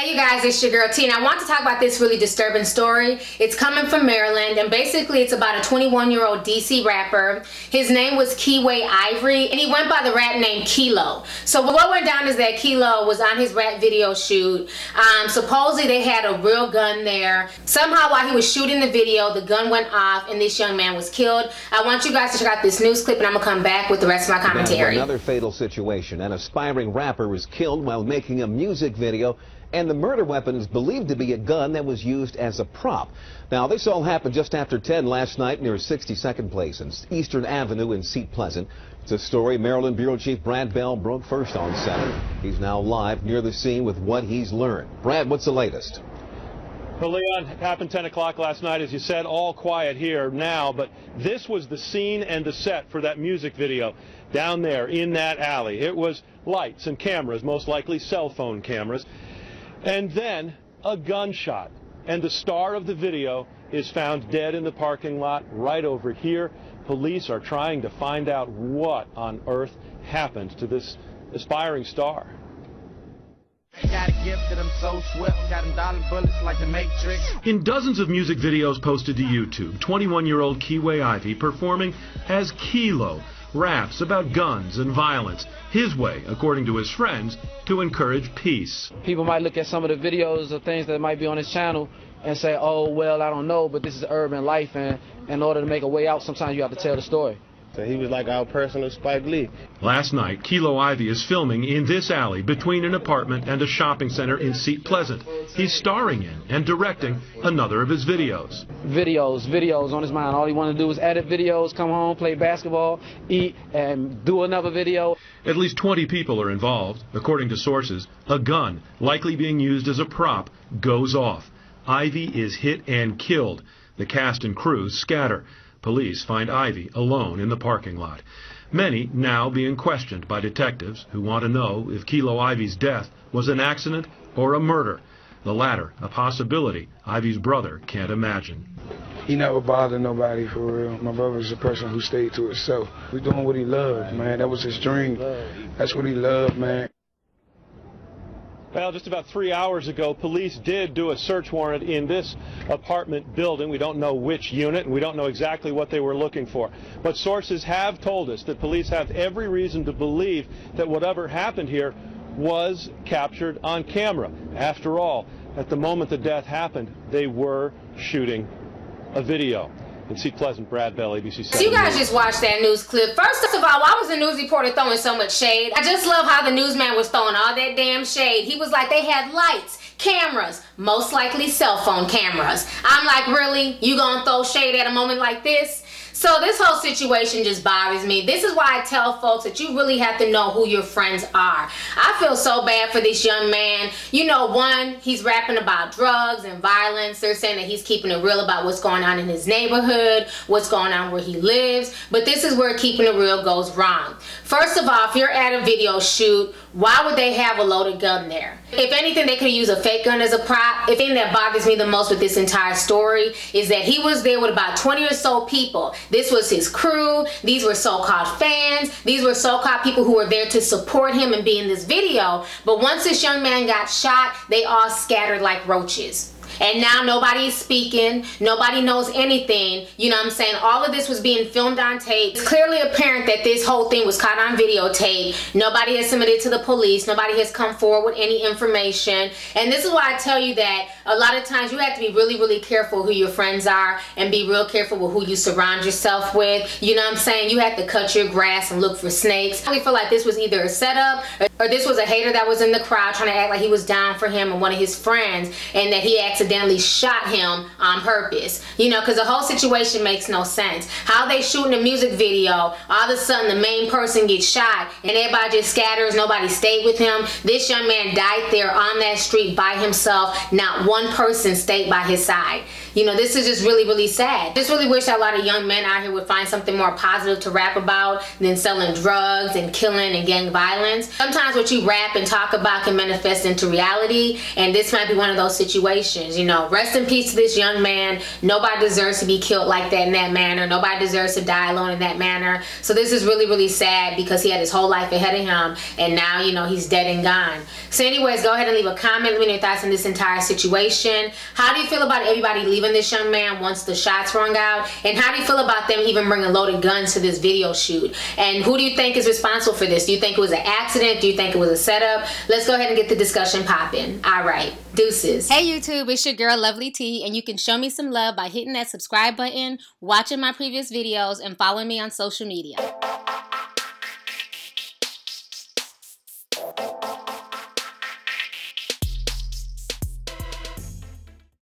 Hey you guys, it's your girl T, and I want to talk about this really disturbing story. It's coming from Maryland, and basically it's about a 21 year old DC rapper. His name was Keaway Ivory, and he went by the rap name Kealo. So what went down is that Kealo was on his rap video shoot. Um, supposedly they had a real gun there. Somehow while he was shooting the video, the gun went off, and this young man was killed. I want you guys to check out this news clip, and I'm gonna come back with the rest of my commentary. Another fatal situation: an aspiring rapper was killed while making a music video and the murder weapon is believed to be a gun that was used as a prop. Now, this all happened just after 10 last night near 62nd Place and Eastern Avenue in Seat Pleasant. It's a story Maryland Bureau Chief Brad Bell broke first on 7. He's now live near the scene with what he's learned. Brad, what's the latest? Well, Leon, happened 10 o'clock last night, as you said, all quiet here now, but this was the scene and the set for that music video down there in that alley. It was lights and cameras, most likely cell phone cameras. And then a gunshot. And the star of the video is found dead in the parking lot right over here. Police are trying to find out what on earth happened to this aspiring star. In dozens of music videos posted to YouTube, 21 year old Keaway Ivy performing as Kealo raps about guns and violence, his way, according to his friends, to encourage peace. People might look at some of the videos of things that might be on his channel and say, oh, well, I don't know, but this is urban life, and in order to make a way out, sometimes you have to tell the story. So he was like our personal Spike Lee. Last night, Kealo Ivy is filming in this alley between an apartment and a shopping center in Seat Pleasant. He's starring in and directing another of his videos. Videos, videos on his mind. All he wanted to do was edit videos, come home, play basketball, eat, and do another video. At least 20 people are involved. According to sources, a gun, likely being used as a prop, goes off. Ivy is hit and killed. The cast and crew scatter. Police find Ivy alone in the parking lot. Many now being questioned by detectives who want to know if Kealo Ivy's death was an accident or a murder. The latter, a possibility Ivy's brother can't imagine. He never bothered nobody for real. My brother's a person who stayed to himself. We doing what he loved, man. That was his dream. That's what he loved, man. Well, just about three hours ago, police did do a search warrant in this apartment building. We don't know which unit, and we don't know exactly what they were looking for. But sources have told us that police have every reason to believe that whatever happened here was captured on camera. After all, at the moment the death happened, they were shooting a video in Seat Pleasant, Brad ABC 7. You guys just watched that news clip. First of all, why was the news reporter throwing so much shade? I just love how the newsman was throwing all that damn shade. He was like, they had lights, cameras, most likely cell phone cameras. I'm like, really? You gonna throw shade at a moment like this? So this whole situation just bothers me. This is why I tell folks that you really have to know who your friends are. I feel so bad for this young man. You know, one, he's rapping about drugs and violence. They're saying that he's keeping it real about what's going on in his neighborhood, what's going on where he lives. But this is where keeping it real goes wrong. First of all, if you're at a video shoot, why would they have a loaded gun there? If anything, they could use a fake gun as a prop. The thing that bothers me the most with this entire story is that he was there with about 20 or so people. This was his crew. These were so-called fans. These were so-called people who were there to support him and be in this video. But once this young man got shot, they all scattered like roaches and now nobody is speaking. Nobody knows anything. You know what i'm saying? All of this was being filmed on tape. It's clearly apparent that this whole thing was caught on videotape. Nobody has submitted to the police. Nobody has come forward with any information. And this is why i tell you that a lot of times you have to be really really careful who your friends are and be real careful with who you surround yourself with. You know what i'm saying? You have to cut your grass and look for snakes. I feel like this was either a setup or, or this was a hater that was in the crowd trying to act like he was down for him and one of his friends and that he accidentally accidentally shot him on purpose. You know, because the whole situation makes no sense. How they shooting a music video, all of a sudden the main person gets shot and everybody just scatters, nobody stayed with him. This young man died there on that street by himself. Not one person stayed by his side. You know, this is just really, really sad. Just really wish a lot of young men out here would find something more positive to rap about than selling drugs and killing and gang violence. Sometimes what you rap and talk about can manifest into reality, and this might be one of those situations. You know, rest in peace to this young man. Nobody deserves to be killed like that in that manner. Nobody deserves to die alone in that manner. So this is really, really sad because he had his whole life ahead of him, and now, you know, he's dead and gone. So anyways, go ahead and leave a comment. Let me know your thoughts on this entire situation. How do you feel about everybody leaving this young man once the shots rung out? And how do you feel about them even bringing loaded guns to this video shoot? And who do you think is responsible for this? Do you think it was an accident? Do you think it was a setup? Let's go ahead and get the discussion popping. All right, deuces. Hey YouTube, it's your girl Lovely T, and you can show me some love by hitting that subscribe button, watching my previous videos, and following me on social media.